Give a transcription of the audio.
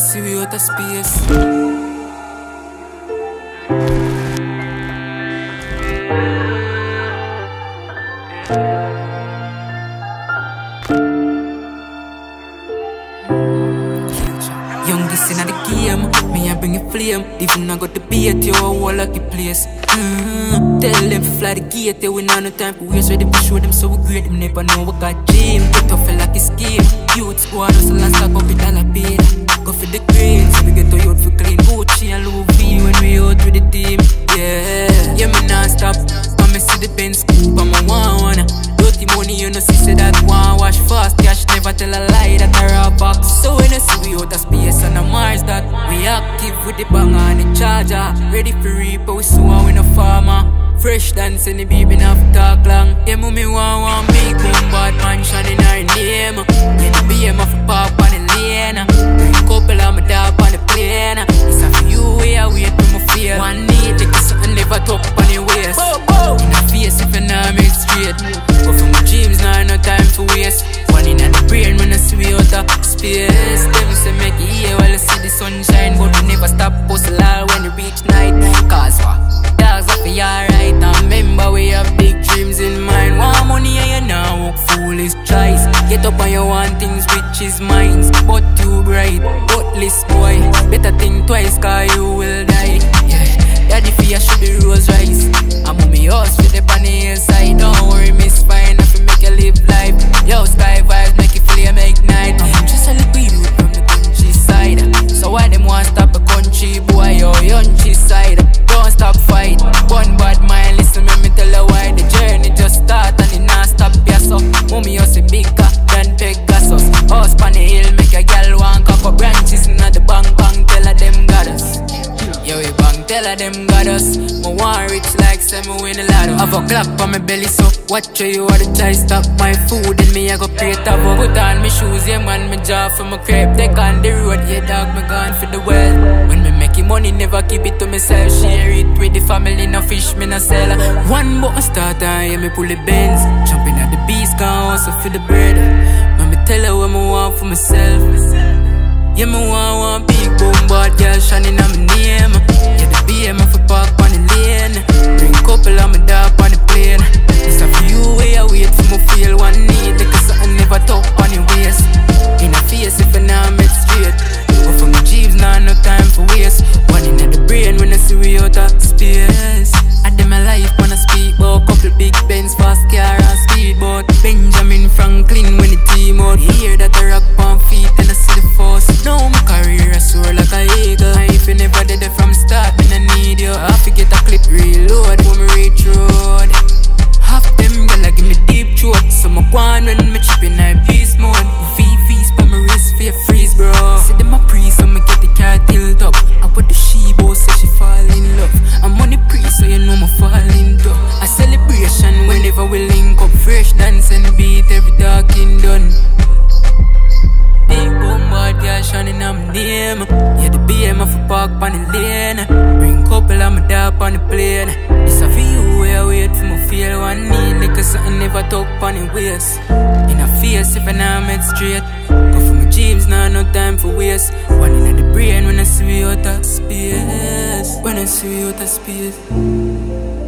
see we out space. Youngest in the game, me I bring a flame. Even I got the beat, you a whole lucky place. Mm-hmm. Tell them fly the gate, they we not no time for waste. Ready to show them so we great, them never know what got dream. Get off like a scheme. Youth squad, so last talk up with dollar bill. Go for the green, so we get to youth for clean. Gucci and Louis V when we out with the team. Yeah, yeah, me non stop. Come and see the Benz scoop, I'm a one one. Dirty money, you know, see say that one wash fast. Cash never tell a lie that a raw box. So when you see we out of space and a Mars that we active with the bang and the charger. Ready for reaper, we soon we no farmer. Fr3shdon and the baby not talk long. Yeah, mommy want one big boom bad mansion in our name. But for my dreams, now no time for waste. One in the brain when I see out of space. Them say make it here while I see the sunshine, but we never stop hustle all when you reach night. Cause what? Dogs up for alright. And remember we have big dreams in mind. Want money and you now work foolish choice. Get up on your want things which is mine. But too bright, gutless boy. Better think twice, cause you them got us. My one rich like say me win a lotto. Have a clock on my belly, so watch you are the try stop my food. And me, I go a book. Put on my shoes, yeah, man, me jaw for my crib. They on the road, yeah, dog, me gone for the world. When me making money, never keep it to myself. Share it with the family, no fish, me no sell. One button starter, yeah, me pull the bends. Jumping at the beast, can also feel the bread. When me tell her what me want for myself. Yeah, me want one big boom bad girl shining on my name. BM off a park on the lane. Bring couple of my dog on the plane. It's a few way I wait for my feel one need. Like something never top on the waist. In the face if I now make straight. But for my jeeves, now no time for waste. One in the brain when I see we out of space. I did my life I speak about couple big Benz, fast car and speedboat. Benjamin Franklin when the team out. Hear that I rock on feet and I see the force. Now my career I soar like a eagle. If you never did it from I need you. I a clip reload when me reach road. Half them gonna give me deep throat. So my one when me chipping I beast mode. VVs for my wrist for freeze, bro. See them a pre, so me get the car tilt up. I put the she-bo so she fall in love. I'm on the pre, so you know me fall in love. A celebration whenever we link up. Fr3shdon and beat every dark in done. Big boom bad girl shining on my name Yeah, the BM off a park on the lane Of my dog on the plane. It's a few where I wait for my feel one need Like something never talk on the waist. In a face if I now made straight. Go for my dreams, now no time for waste. One in the brain when I see out of space When I see out of space